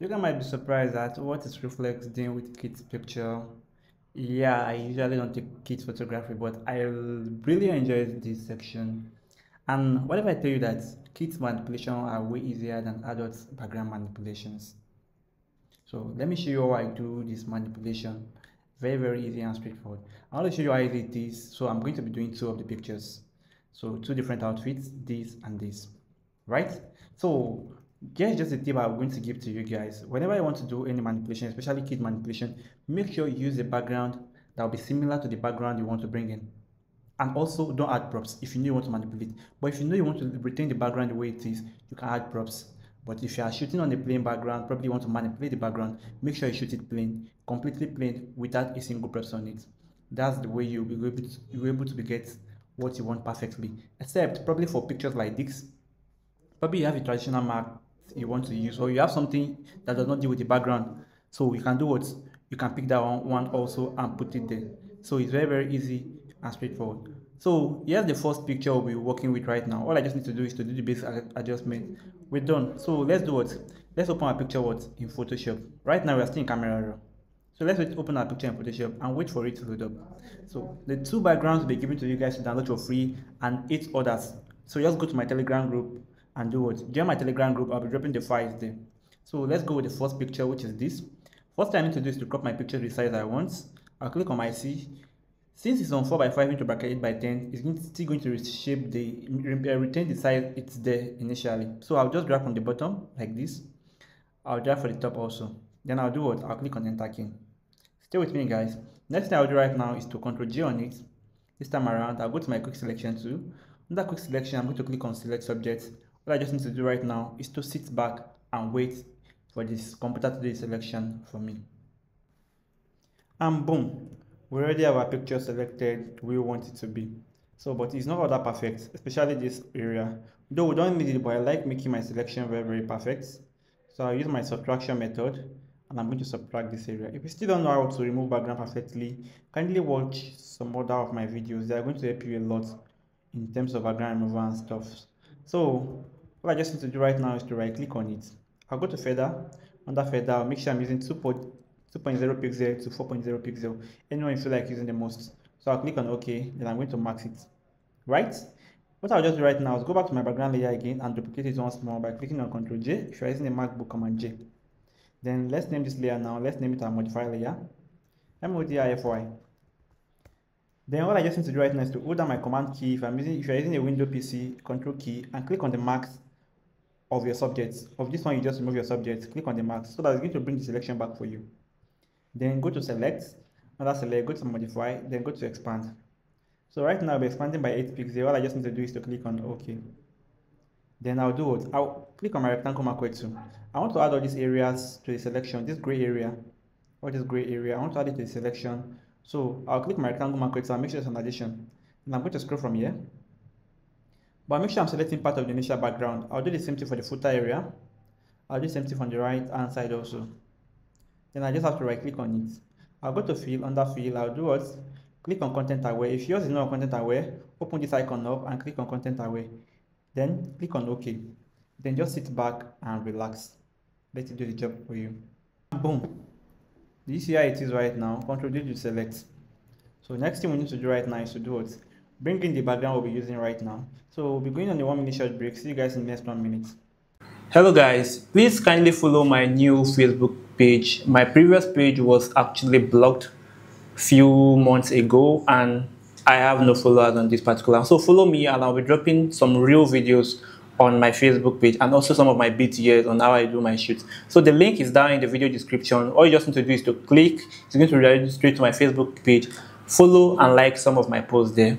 You guys might be surprised at what is Reflex doing with kids picture. Yeah, I usually don't take kids photography, but I really enjoyed this section. And what if I tell you that kids manipulation are way easier than adult background manipulations? So let me show you how I do this manipulation. Very, very easy and straightforward. I want to show you how easy it is. So I'm going to be doing two of the pictures. So two different outfits, this and this, right? So here's just a tip I'm going to give to you guys. Whenever you want to do any manipulation, especially kid manipulation, make sure you use a background that will be similar to the background you want to bring in. And also don't add props if you know you want to manipulate. But if you know you want to retain the background the way it is, you can add props. But if you are shooting on a plain background, probably want to manipulate the background, make sure you shoot it plain, completely plain without a single props on it. That's the way you'll be able to, you'll be able to get what you want perfectly. Except probably for pictures like this, probably you have a traditional mark you want to use or you have something that does not deal with the background. So you can do what you can pick that one also and put it there. So it's very very easy and straightforward. So here's the first picture we'll be working with right now. All I just need to do is to do the basic adjustment. We're done. So let's do what? Let's open our picture what in Photoshop. Right now we're still in camera raw. So let's open our picture in Photoshop and wait for it to load up. So the two backgrounds will be given to you guys to download for free and eight others. So just go to my Telegram group and do what? Join my Telegram group. I'll be dropping the files there. So let's go with the first picture, which is this. First thing I need to do is to crop my picture to the size I want. I'll click on my C. Since it's on 4 by 5 into bracket 8 by 10, it's still going to reshape the, uh, retain the size it's there initially. So I'll just drag from the bottom like this. I'll drag for the top also. Then I'll do what? I'll click on enter key. Stay with me guys. Next thing I'll do right now is to control J on it. This time around, I'll go to my quick selection tool. Under quick selection, I'm going to click on select subject. What I just need to do right now is to sit back and wait for this computer to do the selection for me. And boom, we already have our picture selected we want it to be. So, but it's not all that perfect, especially this area. Though we don't need it, but I like making my selection very, very perfect. So I'll use my subtraction method and I'm going to subtract this area. If you still don't know how to remove background perfectly, kindly watch some other of my videos. They are going to help you a lot in terms of background removal and stuff. So what I just need to do right now is to right click on it. I'll go to feather. Under feather, I'll make sure I'm using 2.0 pixel to 4.0 pixel. Anyone you feel like using the most. So I'll click on OK, then I'm going to mask it. Right? What I'll just do right now is go back to my background layer again and duplicate it once more by clicking on Ctrl J if you're using a MacBook Command J. Then let's name this layer now. Let's name it our modifier layer. MODIFY. Then what I just need to do right now is to hold down my command key. If I'm using if you're using a Windows PC, control key and click on the mask of your subjects. Of this one, you just remove your subject, click on the mask so that it's going to bring the selection back for you. Then go to select, another select, go to modify, then go to expand. So right now we're expanding by 8 pixels. All I just need to do is to click on OK. Then I'll do what? I'll click on my rectangle marquee tool. I want to add all these areas to the selection, this gray area, or this gray area. I want to add it to the selection. So I'll click my rectangle tool and make sure it's an addition. And I'm going to scroll from here but make sure I'm selecting part of the initial background. I'll do the same thing for the footer area. I'll do the same thing from the right hand side also. Then I just have to right click on it. I'll go to fill, under fill, I'll do what? Click on content aware. If yours is not content aware, open this icon up and click on content aware. Then click on OK. Then just sit back and relax. Let it do the job for you. Boom. See how it is right now? Control D to select. So next thing we need to do right now is to do what? Bring in the background we'll be using right now. So we'll be going on a one minute short break. See you guys in the next one minute. Hello guys, please kindly follow my new Facebook page. My previous page was actually blocked few months ago and I have no followers on this particular. So follow me and I'll be dropping some real videos on my Facebook page and also some of my BTS on how I do my shoots. So the link is down in the video description. All you just need to do is to click. It's going to redirect to my Facebook page. Follow and like some of my posts there.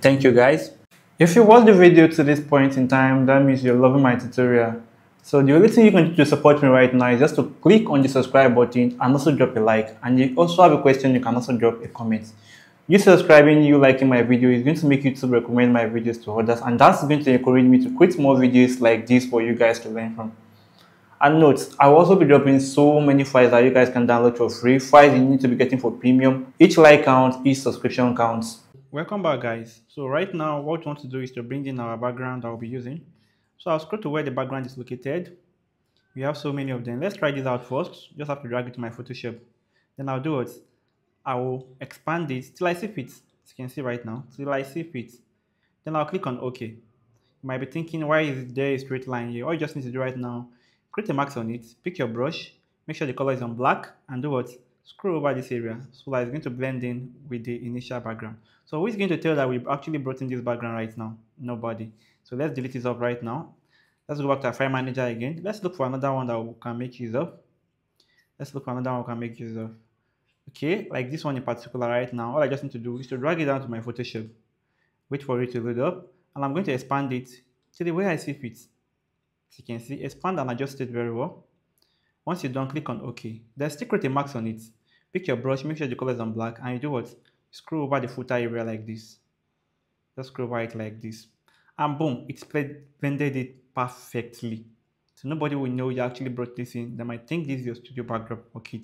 Thank you guys. If you watched the video to this point in time, that means you're loving my tutorial. So the only thing you can do to support me right now is just to click on the subscribe button and also drop a like. And you also have a question, you can also drop a comment. You subscribing, you liking my video is going to make YouTube recommend my videos to others and that's going to encourage me to create more videos like this for you guys to learn from. And note, I will also be dropping so many files that you guys can download for free, files you need to be getting for premium. Each like counts, each subscription counts welcome back guys so right now what we want to do is to bring in our background we'll be using so i'll scroll to where the background is located we have so many of them. Let's try this out first. Just have to drag it to my Photoshop. Then I'll do it. I will expand it till I see fit. As you can see right now, till I see fit. Then I'll click on OK. You might be thinking, why is there a straight line here? All you just need to do right now, create a mask on it, pick your brush, make sure the color is on black, and do what? Scroll over this area so that it's going to blend in with the initial background. So who is going to tell that we've actually brought in this background right now? Nobody. So let's delete this up right now. Let's go back to our file manager again. Let's look for another one that we can make use of. Let's look for another one we can make use of. Okay, like this one in particular right now, all I just need to do is to drag it down to my Photoshop. Wait for it to load up. And I'm going to expand it to the way I see fit. As you can see, expand and adjust it very well. Once you're done, click on OK. There's still create a mask on it. Pick your brush, make sure the color is on black, and you do what? Scroll over the footer area like this. Just scroll over it like this. And boom, it's blended it perfectly. So nobody will know you actually brought this in. They might think this is your studio backdrop or kit.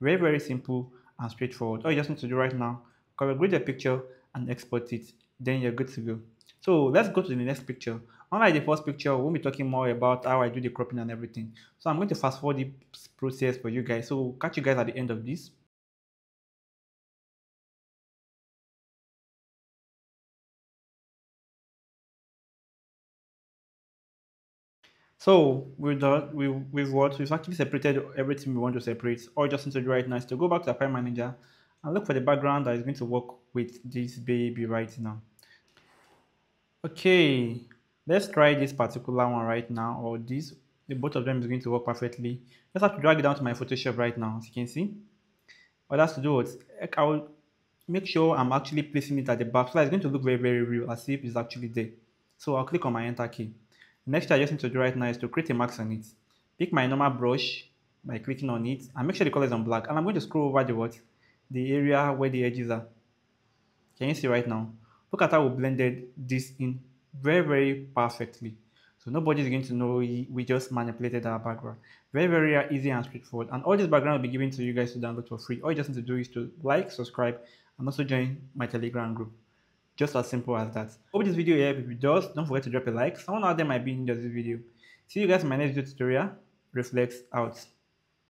Very, very simple and straightforward. All you just need to do right now, color the picture and export it. Then you're good to go. So let's go to the next picture. Unlike the first picture, we'll be talking more about how I do the cropping and everything. So I'm going to fast forward this process for you guys. So catch you guys at the end of this. So with that, we, with what we've actually separated everything we want to separate. All just need to do right now is to go back to the file manager and look for the background that is going to work with this baby right now. Okay, let's try this particular one right now, or this. The both of them is going to work perfectly. Just have to drag it down to my Photoshop right now, as you can see. What that's to do is I will make sure I'm actually placing it at the back, so it's going to look very, very real, as if it's actually there. So I'll click on my Enter key. Next I just need to do right now is to create a mask on it. Pick my normal brush by clicking on it and make sure the color is on black. And I'm going to scroll over the what? The area where the edges are. Can you see right now? Look at how we blended this in very, very perfectly. So nobody is going to know we, we just manipulated our background. Very, very easy and straightforward. And all this background will be given to you guys to download for free. All you just need to do is to like, subscribe, and also join my Telegram group. Just as simple as that. Hope this video helped. If it does, don't forget to drop a like. Someone out there might be in this video. See you guys in my next video tutorial. Reflex out.